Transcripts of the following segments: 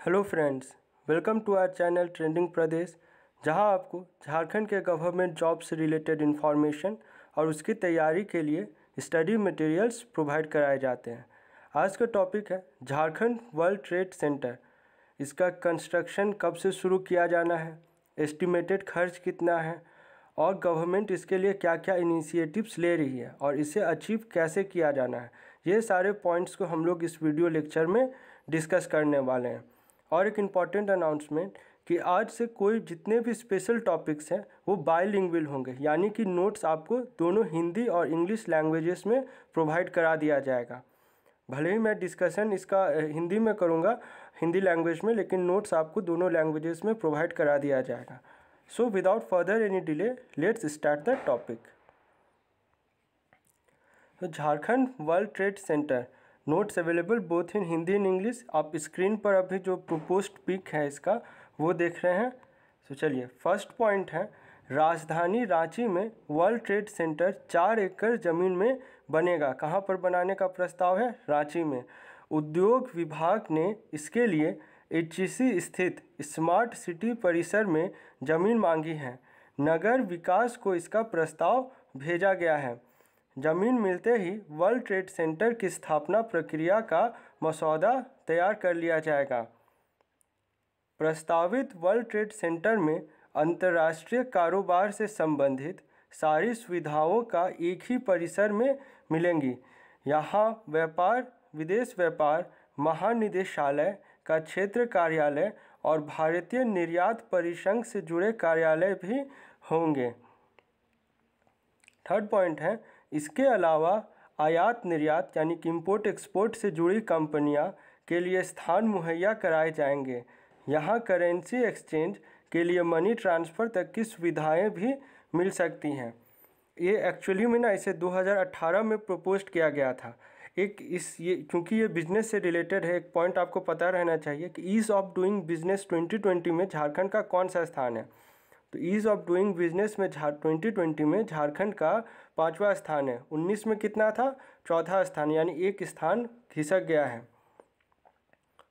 Hello friends, welcome to our channel trending Pradesh, जहाँ आपको झारखंड के गवर्नमेंट जॉब से रिलेटेड इन्फॉर्मेशन और उसकी तैयारी के लिए स्टडी मटेरियल्स प्रोवाइड कराए जाते हैं। आज का टॉपिक है झारखंड वर्ल्ड ट्रेड सेंटर। इसका कंस्ट्रक्शन कब से शुरू किया जाना है, एस्टिमेटेड खर्च कितना है और गवर्नमेंट इसके लिए क्या क्या इनिशिएटिव्स ले रही है और इसे अचीव कैसे किया जाना है, ये सारे पॉइंट्स को हम लोग इस वीडियो लेक्चर में डिस्कस करने वाले हैं। और एक इंपॉर्टेंट अनाउंसमेंट कि आज से कोई जितने भी स्पेशल टॉपिक्स हैं, वो बाईलिंगुअल होंगे। यानी कि नोट्स आपको दोनों हिंदी और इंग्लिश लैंग्वेजेस में प्रोवाइड करा दिया जाएगा। भले ही मैं डिस्कशन इसका हिंदी में करूँगा, हिंदी लैंग्वेज में, लेकिन नोट्स आपको दोनों लैंग्वेजेस में प्रोवाइड करा दिया जाएगा। So without further any delay let's start the topic Jharkhand world trade centre notes available both in Hindi and English आप स्क्रीन पर अभी जो प्रोपोस्ट पिक है इसका, वो देख रहे हैं। तो चलिए फ़र्स्ट पॉइंट है, राजधानी रांची में वर्ल्ड ट्रेड सेंटर चार एकड़ ज़मीन में बनेगा। कहाँ पर बनाने का प्रस्ताव है? रांची में। उद्योग विभाग ने इसके लिए एच स्थित स्मार्ट सिटी परिसर में ज़मीन मांगी है। नगर विकास को इसका प्रस्ताव भेजा गया है। ज़मीन मिलते ही वर्ल्ड ट्रेड सेंटर की स्थापना प्रक्रिया का मसौदा तैयार कर लिया जाएगा। प्रस्तावित वर्ल्ड ट्रेड सेंटर में अंतर्राष्ट्रीय कारोबार से संबंधित सारी सुविधाओं का एक ही परिसर में मिलेंगी। यहाँ व्यापार, विदेश व्यापार, महानिदेशालय का क्षेत्र कार्यालय और भारतीय निर्यात परिसंघ से जुड़े कार्यालय भी होंगे। थर्ड पॉइंट है इसके अलावा, आयात निर्यात यानी कि इम्पोर्ट एक्सपोर्ट से जुड़ी कंपनियाँ के लिए स्थान मुहैया कराए जाएँगे। यहाँ करेंसी एक्सचेंज के लिए मनी ट्रांसफ़र तक की सुविधाएँ भी मिल सकती हैं। ये एक्चुअली में ना इसे 2018 में प्रपोज किया गया था। एक इस ये क्योंकि ये बिज़नेस से रिलेटेड है, एक पॉइंट आपको पता रहना चाहिए कि ईज़ ऑफ़ डूइंग बिज़नेस 2020 में झारखंड का कौन सा स्थान है। तो ईज़ ऑफ़ डूइंग बिज़नेस में झार ट्वेंटी ट्वेंटी में झारखंड का पाँचवा स्थान है। उन्नीस में कितना था? चौथा स्थान, यानी एक स्थान खिसक गया है।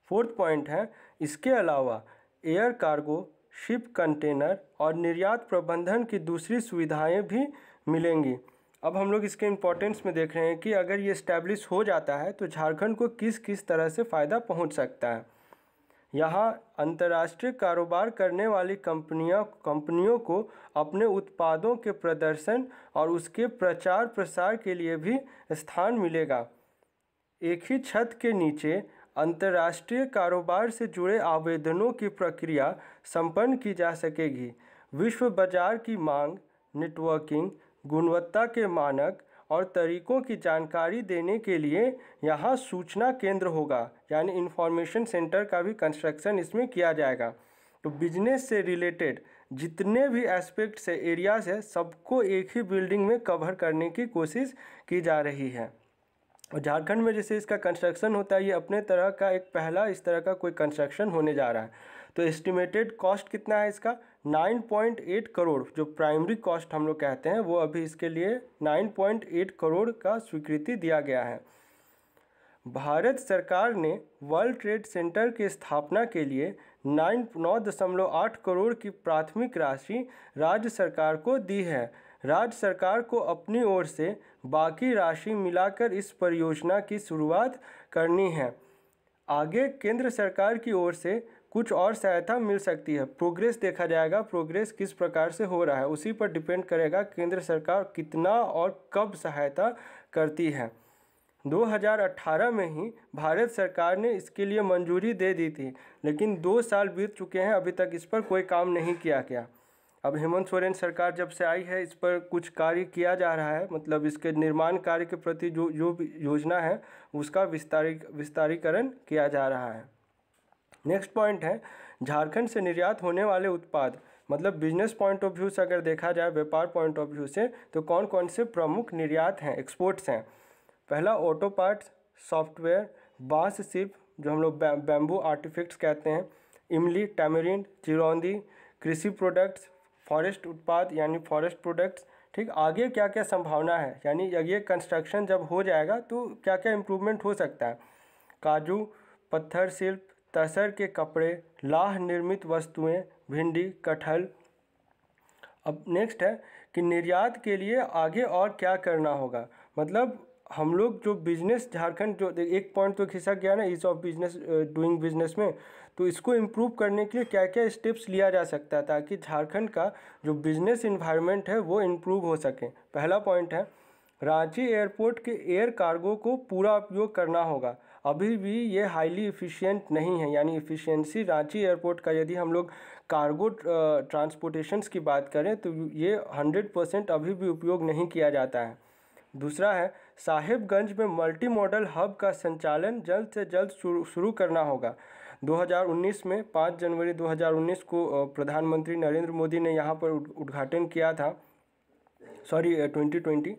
फोर्थ पॉइंट है, इसके अलावा एयर कार्गो शिप कंटेनर और निर्यात प्रबंधन की दूसरी सुविधाएँ भी मिलेंगी। अब हम लोग इसके इम्पोर्टेंस में देख रहे हैं कि अगर ये इस्टेब्लिश हो जाता है तो झारखंड को किस किस तरह से फ़ायदा पहुँच सकता है। यहाँ अंतर्राष्ट्रीय कारोबार करने वाली कंपनियाँ, कंपनियों को अपने उत्पादों के प्रदर्शन और उसके प्रचार प्रसार के लिए भी स्थान मिलेगा। एक ही छत के नीचे अंतर्राष्ट्रीय कारोबार से जुड़े आवेदनों की प्रक्रिया संपन्न की जा सकेगी। विश्व बाज़ार की मांग, नेटवर्किंग, गुणवत्ता के मानक और तरीकों की जानकारी देने के लिए यहाँ सूचना केंद्र होगा, यानी इंफॉर्मेशन सेंटर का भी कंस्ट्रक्शन इसमें किया जाएगा। तो बिज़नेस से रिलेटेड जितने भी एस्पेक्ट्स है एरियाज़ है, सबको एक ही बिल्डिंग में कवर करने की कोशिश की जा रही है। और झारखंड में जैसे इसका कंस्ट्रक्शन होता है, ये अपने तरह का एक पहला इस तरह का कोई कंस्ट्रक्शन होने जा रहा है। तो एस्टिमेटेड कॉस्ट कितना है इसका? 9.8 करोड़ जो प्राइमरी कॉस्ट हम लोग कहते हैं, वो अभी इसके लिए 9.8 करोड़ का स्वीकृति दिया गया है। भारत सरकार ने वर्ल्ड ट्रेड सेंटर की स्थापना के लिए नाइन नौ दशमलव आठ करोड़ की प्राथमिक राशि राज्य सरकार को दी है। राज्य सरकार को अपनी ओर से बाकी राशि मिलाकर इस परियोजना की शुरुआत करनी है। आगे केंद्र सरकार की ओर से कुछ और सहायता मिल सकती है। प्रोग्रेस देखा जाएगा, प्रोग्रेस किस प्रकार से हो रहा है, उसी पर डिपेंड करेगा केंद्र सरकार कितना और कब सहायता करती है। 2018 में ही भारत सरकार ने इसके लिए मंजूरी दे दी थी, लेकिन दो साल बीत चुके हैं, अभी तक इस पर कोई काम नहीं किया गया। अब हेमंत सोरेन सरकार जब से आई है, इस पर कुछ कार्य किया जा रहा है मतलब इसके निर्माण कार्य के प्रति जो जो योजना है, उसका विस्तारी विस्तारीकरण किया जा रहा है। नेक्स्ट पॉइंट है, झारखंड से निर्यात होने वाले उत्पाद मतलब बिज़नेस पॉइंट ऑफ़ व्यू से अगर देखा जाए, व्यापार पॉइंट ऑफ़ व्यू से तो कौन कौन से प्रमुख निर्यात हैं एक्सपोर्ट्स हैं? पहला ऑटो पार्ट्स सॉफ्टवेयर बाँस शिल्प जो हम लोग बैम्बू आर्टिफिक्ट्स कहते हैं, इमली टैमरिन चिरौंदी, कृषि प्रोडक्ट्स फॉरेस्ट उत्पाद, यानी फॉरेस्ट प्रोडक्ट्स ठीक, आगे क्या क्या संभावना है? यानी ये कंस्ट्रक्शन जब हो जाएगा तो क्या क्या इम्प्रूवमेंट हो सकता है? काजू, पत्थर शिल्प तसर के कपड़े, लाह निर्मित वस्तुएँ, भिंडी, कटहल। अब नेक्स्ट है कि निर्यात के लिए आगे और क्या करना होगा? मतलब हम लोग जो बिज़नेस झारखंड जो एक पॉइंट तो खिसक गया ना ease of business doing business में तो इसको इम्प्रूव करने के लिए क्या क्या स्टेप्स लिया जा सकता है ताकि झारखंड का जो बिज़नेस इन्वायरमेंट है वो इम्प्रूव हो सके? पहला पॉइंट है, रांची एयरपोर्ट के एयर कार्गो को पूरा उपयोग करना होगा। अभी भी ये हाईली इफ़िशियंट नहीं है। यानी इफ़िशियंसी रांची एयरपोर्ट का यदि हम लोग कार्गो ट्रांसपोर्टेशंस की बात करें तो ये हंड्रेड परसेंट अभी भी उपयोग नहीं किया जाता है। दूसरा है, साहिबगंज में मल्टी मॉडल हब का संचालन जल्द से जल्द शुरू करना होगा। 2019 में 5 जनवरी 2019 को प्रधानमंत्री नरेंद्र मोदी ने यहाँ पर उद्घाटन किया था। सॉरी 2020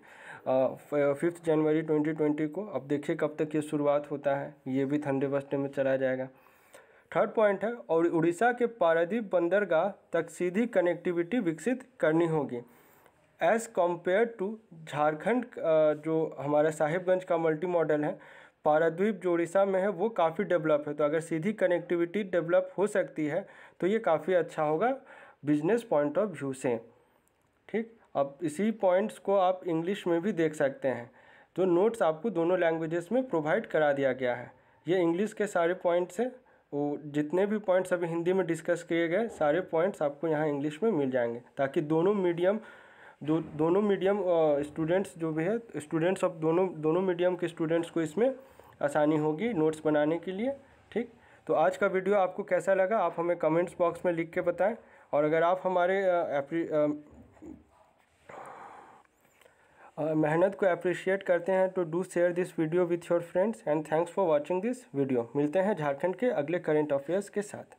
फिफ्थ जनवरी 2020 को। अब देखिए कब तक ये शुरुआत होता है। ये भी ठंडे बस्ते में चला जाएगा। थर्ड पॉइंट है, और उड़ीसा के पारादीप बंदरगाह तक सीधी कनेक्टिविटी विकसित करनी होगी। एज़ कंपेयर टू झारखंड जो हमारा साहिबगंज का मल्टी मॉडल है पाराद्वीप जो उड़ीसा में है, वो काफ़ी डेवलप है। तो अगर सीधी कनेक्टिविटी डेवलप हो सकती है तो ये काफ़ी अच्छा होगा बिज़नेस पॉइंट ऑफ़ व्यू से। ठीक? अब इसी पॉइंट्स को आप इंग्लिश में भी देख सकते हैं, जो नोट्स आपको दोनों लैंग्वेजेस में प्रोवाइड करा दिया गया है। ये इंग्लिश के सारे पॉइंट्स हैं, वो जितने भी पॉइंट्स अभी हिंदी में डिस्कस किए गए, सारे पॉइंट्स आपको यहाँ इंग्लिश में मिल जाएँगे, ताकि दोनों मीडियम दो, दोनों मीडियम स्टूडेंट्स जो भी है स्टूडेंट्स ऑफ़ दोनों दोनों मीडियम के स्टूडेंट्स को इसमें आसानी होगी नोट्स बनाने के लिए, ठीक? तो आज का वीडियो आपको कैसा लगा, आप हमें कमेंट्स बॉक्स में लिख के बताएँ, और अगर आप हमारे मेहनत को अप्रिशिएट करते हैं तो do share this video with your friends and thanks for watching this video मिलते हैं झारखंड के अगले करेंट अफेयर्स के साथ।